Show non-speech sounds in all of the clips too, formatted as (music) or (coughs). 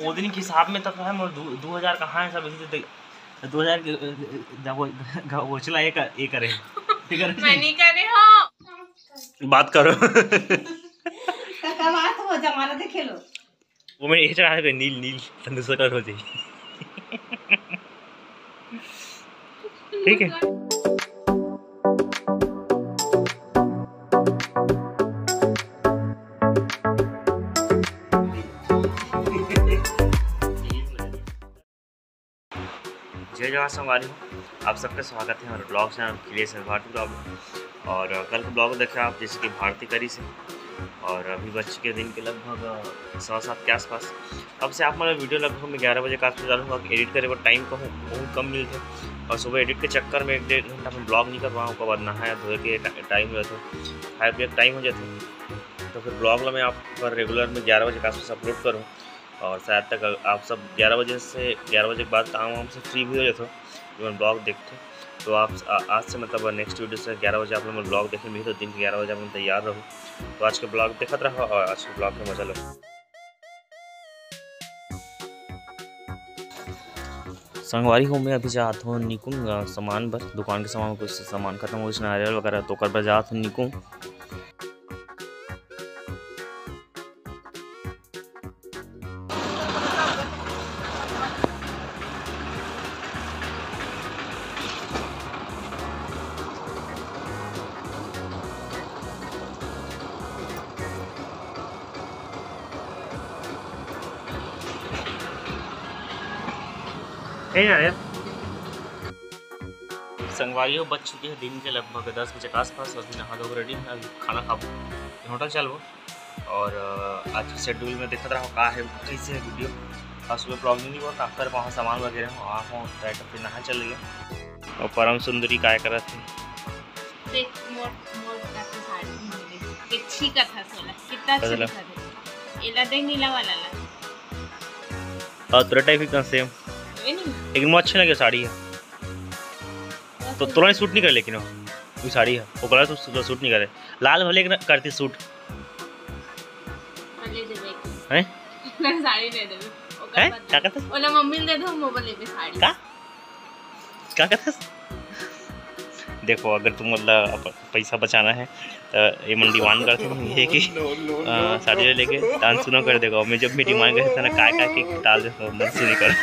वो दिन के हिसाब में तो है मोर दो दो हज़ार कहाँ है सब इसी से दो हज़ार जब वो घोचला एक एक करे ठीक है मैं नहीं। कर रही हूँ। बात करो। काका बात हो जमाना देखे लो। वो मैं ये चढ़ा है नील नील तंदूसर कलर हो जाए ठीक है। संगवारी हूँ। आप सबका स्वागत है हमारे ब्लॉग चैनल से भारती ब्लॉग और कल का ब्लॉग देखा आप, जैसे कि भारती करी से। और, अभी बच के दिन के लगभग सवा सात के आसपास। अब से आप हमारा वीडियो लगभग मैं ग्यारह बजे के आसपास एडिट करे वो टाइम को बहुत कम मिलते और सुबह एडिट के चक्कर में एक डेढ़ घंटा मैं ब्लॉग नहीं कर पाऊँ उसके बाद नहाया धोए के टाइम जाते खाए पिए टाइम हो जाते तो फिर ब्लॉग मैं आप पर रेगुलर में ग्यारह बजे के आसपास अपलोड करूँ। और शायद तक आप सब ग्यारह बजे से, ग्यारह बजे के बाद काम वाम से फ्री भी हो जाते हो। मैं ब्लॉग देखते तो आप आज से मतलब नेक्स्ट वीडियो से ग्यारह बजे आप लोग ब्लॉग देखें भी तो दिन के ग्यारह बजे आप लोग तैयार रहो। तो आज के ब्लॉग देखते रहो और आज के ब्लॉग में मज़ा लो। संगवारी हूँ मैं, अभी जात हूँ निकुम सामान पर। दुकान के सामान कुछ सामान खत्म हो नारियल वगैरह तो कर जात हूँ निकुम है? यार संगवारियों बच चुके हैं दिन के लगभग दस बजे के आसपास। अभी नहा धो रेडी है अभी खाना खाबो होटल चलबो और आज के शेड्यूल में देखते रहो का है कैसे है वीडियो और सुबह ब्लॉगिंग नहीं हुआ कर वहाँ सामान वगैरह हो वहाँ हो ट्रैक्टर पे नहा चल गया और परम सुंदरी काय करत है। देख मोर मोर का तो साड़ी मिले किच्छी का था सोला। कितना अच्छा। दिखा दे एला देख नीला वाला ला। और तेरा टाइप एकदम सेम वे लेकिन मुझे अच्छी लगे साड़ी है। तो तुरंत सूट नहीं कर लेकिन वो वो साड़ी है। वो कलर तो सूट नहीं करे। लाल भले के करती सूट। ले हैं? साड़ी दे हैं। क्या कहते ओला मम्मी दे दो मोबाइल ले साड़ी का? क्या कहते देखो अगर तुम मतलब पैसा बचाना है तो ये मन डिमांड (laughs) करते हो ये कि साड़ी ले लेके डांस सुनो कर देगा मैं जब भी डिमांड करते ना काय काय के डाल दे तो मन सुनी कर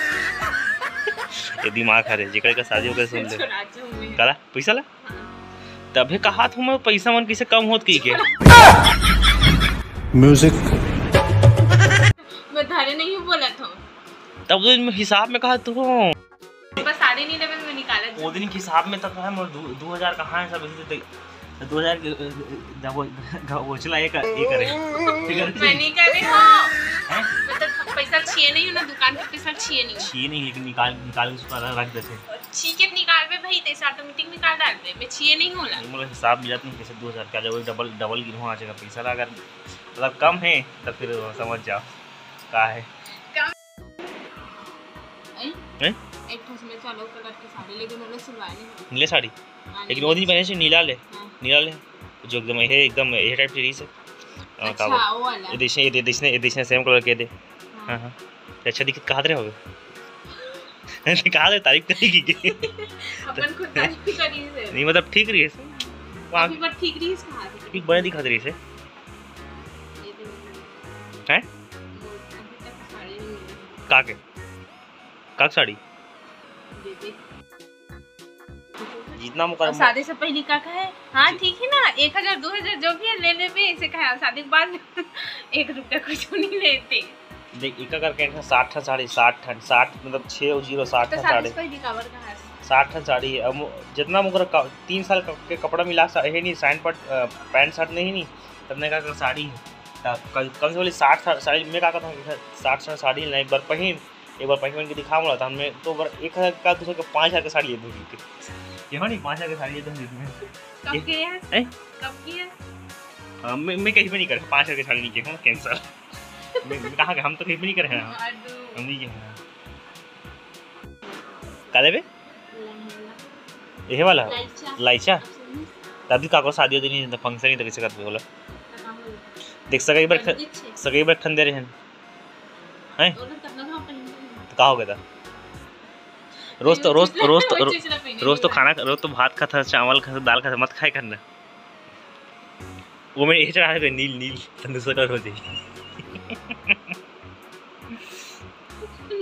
ये दिमाग हरे जिकर का शादी होकर सुन ले। काला पैसा ला? तभी कहा था मैं पैसा मन किसे कम होत की के? म्यूज़िक मैं धारे नहीं बोला था तब तो इनमें हिसाब में कहा तू बस साड़ी नहीं लेवे मैं निकाला वो दिन के हिसाब में तो है मोर दो दो हज़ार कहाँ है सब इसी दो हज़ार जब वो घोचला एक एक करे ठीक है मैं नहीं कर रही हूँ? हैं? तो पैसा छिए नहीं हूँ ना दुकान पे पैसा छिए नहीं। हूँ छीए नहीं लेकिन निकाल निकाल के उसको रख देते छी के निकाल पे भाई तेरे ऑटोमेटिक निकाल डाल दे। मैं छिए नहीं हूँ ला मतलब हिसाब मिला नहीं कैसे दो हज़ार का जब डबल डबल गिरो आ जाएगा पैसा अगर मतलब कम है तो फिर समझ जाओ का है। हैं? हैं? एक ठोस में चलो कलर की साड़ी लेकिन मैंने सिलवाई नहीं। नीले साड़ी? हाँ, लेकिन वो दिन पहने से नीला ले हाँ। नीला ले। जो एकदम ये एकदम ये टाइप की रीस है। हाँ, अच्छा वो वाला। ये देशने ये देशने ये देशने सेम कलर के दे। हाँ हाँ। हाँ तो अच्छा दिक्कत कहाँ रहे होगे? (laughs) कहा दे तारीफ़ करेगी की (laughs) अपन खुद तारीफ़ करी से नहीं मतलब ठीक रही है वहाँ अभी बार ठीक रही है कहाँ से ठीक बने दिखा रही है ये देखो। हैं। वो अभी साड़ी का? के का साड़ी? दे दे। जितना मुकर शादी से पहले का है? हाँ ठीक है ना। एक हज़ार दो हज़ार जो भी है ले ले भी ऐसे कहा शादी के बाद (laughs) एक रुपया कुछ नहीं लेते। देख एक करके है साठ ठन साड़ी साठ ठन साठ मतलब छः और ज़ीरो साठ तो ठन साड़ी से पहले कवर कहा है? साठ ठन साड़ी है अब जितना मुकर तीन साल के कपड़ा मिला सा- है नहीं साइन पट पैंट शर्ट नहीं नहीं तब ने का साड़ी है कल- कम से बोले साठ साड़ी मैं का कहता हूँ साठ ठन साड़ी लेना एक बार पहन एक बार पहन के दिखा बोला था मैं तो बार एक हज़ार का दूसरे के पाँच हज़ार की साड़ी ले दूँगी ये हो नहीं पाँच हज़ार की साड़ी की है? हैं? कब की है? हाँ, मैं मैं कहीं पे नहीं कर पाँच हज़ार की साड़ी नहीं की कैंसर कहाँ के हम तो कहीं पे नहीं करे हैं हम नहीं किए हैं काले पे लहंगा, ये वाला? लाइचा, तभी काको शादी होती नहीं फ़ंक्शन ही तो कैसे करते बोला। देख सके एक बार सके एक बार ठंडे रहे हैं। खाओ पहले तो का हो गया था? रोज तो रोज रोज तो रोज रोज तो खाना रोज तो भात खाता चावल खाता दाल खाता मत खाए करना। वो मैं ये चढ़ा है नील नील दूसरा कलर हो जाए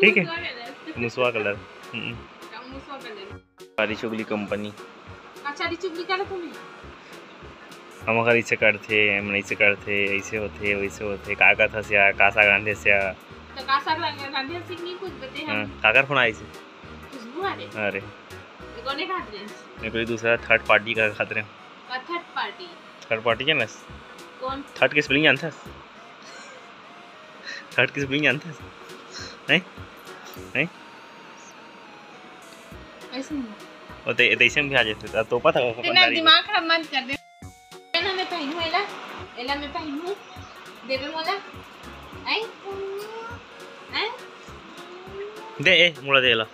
ठीक है। (laughs) मुसवा कलर। हम्म। कलर? सारी चुगली कंपनी। अच्छा चुगली करे तुम्हें हम अगर ऐसे करते हम ऐसे करते ऐसे होते वैसे होते। काका था से कासा गांधे से तो का साग लगा गांधी सिंह नहीं कुछ बते हम काकर फ़ोन आई से खुशबू आ रही अरे कोने खा रहे मेरे को दूसरा थर्ड पार्टी का खाते का थर्ड पार्टी थर्ड पार्टी क्या ना कौन? थर्ड की स्पेलिंग जानता है थर्ड की स्पेलिंग जानता नहीं नहीं ऐसे नहीं वो ते तेईस में भी आ जाते तो पता होगा तेरा पंडारी दिमाग खराब मत कर दे एला मैं पहनू एला एला मैं पहनू देवे मोला आई आई दे ए मुड़ा दे ला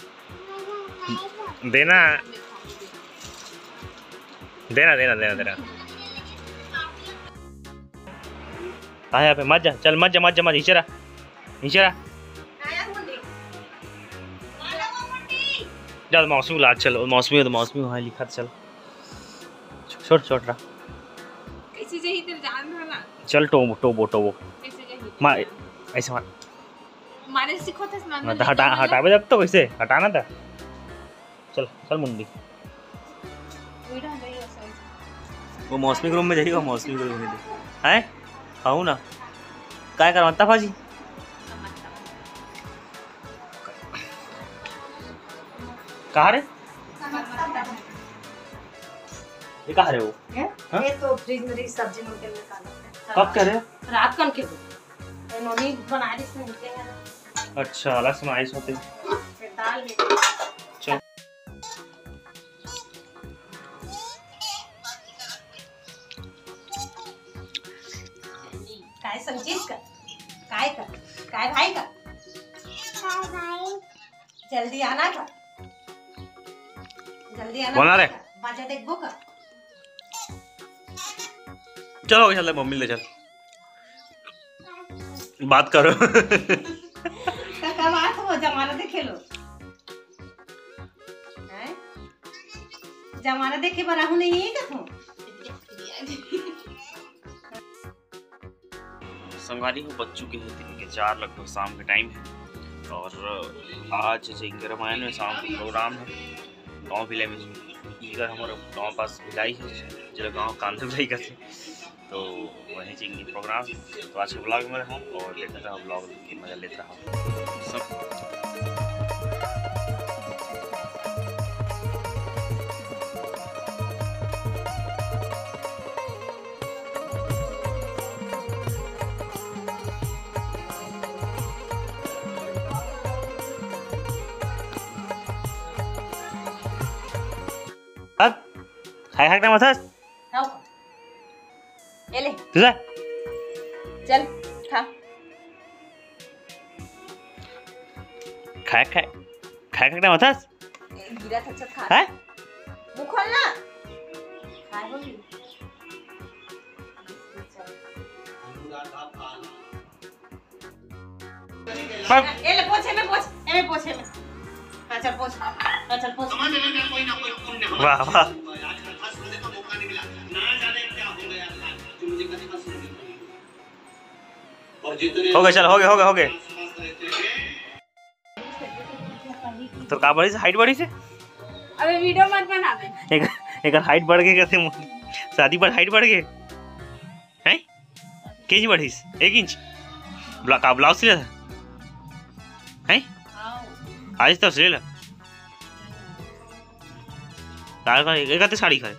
देना देना देना देना देना आ यहाँ पे मत जा चल मत जा मत जा मत नीचे रहा नीचे रहा चल मौसमी ला चल मौसमी हो तो मौसमी वहाँ लिखा चल। छोट छोट रहा। कैसे चाहिए तेरे जान वाला। चल टोबो टोबो टोबो। कैसे चाहिए मार ऐसे मार मारे सिखो थे हाँ, तो हटा हटावे जब तो कैसे हटाना था। चल चल मुंडी। वो मौसमी रूम में जाइएगा मौसमी रूम में (laughs) है? हाँ ना। काय कर म्हणता भाजी कहा रे? ये कहा रे वो? हाँ? ये तो फ्रिज में रही सब्ज़ी में तेल निकाला कब कह रहे हो? रात कन के बना रही इसमें अच्छा अलग से आइस होते। फिर दाल में। चल। काय समझीस का? काय का? काय भाई का? जल्दी आना का? जल्दी आना बोला रे। बाजा देखबो का। चलो चल मम्मी ले चल। बात करो। बात हो जमाना देखे लो। जमाना देखे बड़ा हूँ नहीं है का तू संगारी को बच्चों के हैं दिन के चार लगभग शाम के टाइम है। और आज जैसे रामायण में शाम को प्रोग्राम है। गाँव विले में इधर हमारे गाँव पास भिलाई है जो गाँव कांधे भिलाई का थे तो वहीं चीज़ प्रोग्राम। तो आज के ब्लॉग में रहा और देखता रहा ब्लॉग की मज़ा लेता रहा सब अब खाय खाय ना मथास खाओ ये ले। तुझा? चल खा। खाय खाय खाय खाय ना मथास ए, गिरा था अच्छा खा। है? मुँह खोल ना। खाए होगी ये ले पोछे में पोछ। ए में पोछे में। हाँ चल पोछ हाँ। वाह वाह। हो गए चल हो गए हो गए हो गए। तो का बड़ी से? हाइट बड़ी से? अबे वीडियो मत बना दे। एक एक हाइट बढ़ गई कैसे? शादी पर हाइट बढ़ गई? हैं? के जी बढ़ी एक इंच ब्ला का ब्लाउज सिला था? हैं? आज तो सिला का एक साड़ी खाए।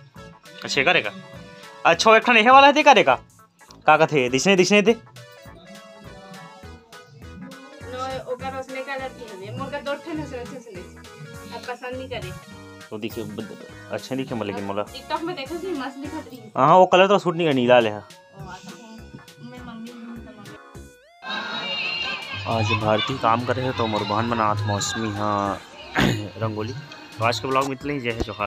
अच्छा करेगा अच्छा एक ठन वाला है करेगा का का थे दिसने दिसने थे है है तो देखिए अच्छे दिखे मतलब लेकिन मोला। टिकटॉक में देखो सी मस्त दिखत रही। हाँ वो कलर तो सूट नहीं नीला ले है। आता हूँ। हूँ तो आज भारती काम करे है तो मोर बहन बनात मौसमी हाँ। (coughs) रंगोली। तो आज के ब्लॉग में इतने ही जय है जोहार।